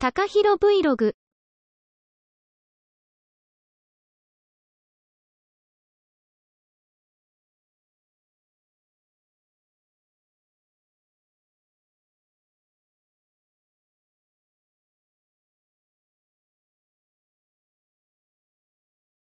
高弘 Vlog